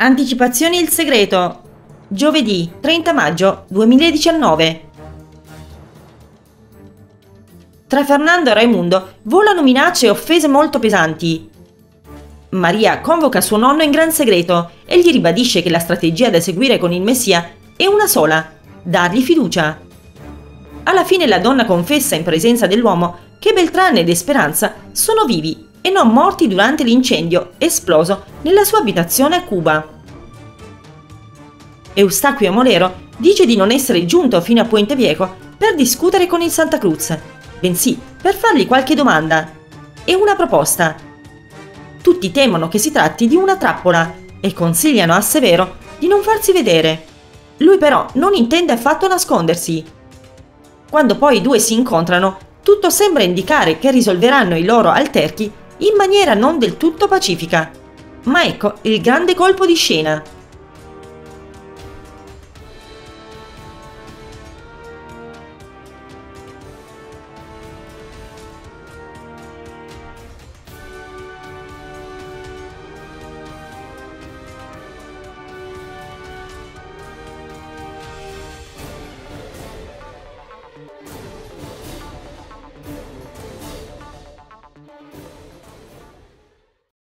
Anticipazioni il segreto. Giovedì 30 maggio 2019. Tra Fernando e Raimundo volano minacce e offese molto pesanti. Maria convoca suo nonno in gran segreto e gli ribadisce che la strategia da seguire con il Messia è una sola, dargli fiducia. Alla fine la donna confessa in presenza dell'uomo che Beltrán ed Esperanza sono vivi e non morti durante l'incendio esploso nella sua abitazione a Cuba. Eustachio Molero dice di non essere giunto fino a Puente Viejo per discutere con il Santa Cruz, bensì per fargli qualche domanda e una proposta. Tutti temono che si tratti di una trappola e consigliano a Severo di non farsi vedere. Lui però non intende affatto nascondersi. Quando poi i due si incontrano, tutto sembra indicare che risolveranno i loro alterchi in maniera non del tutto pacifica. Ma ecco il grande colpo di scena.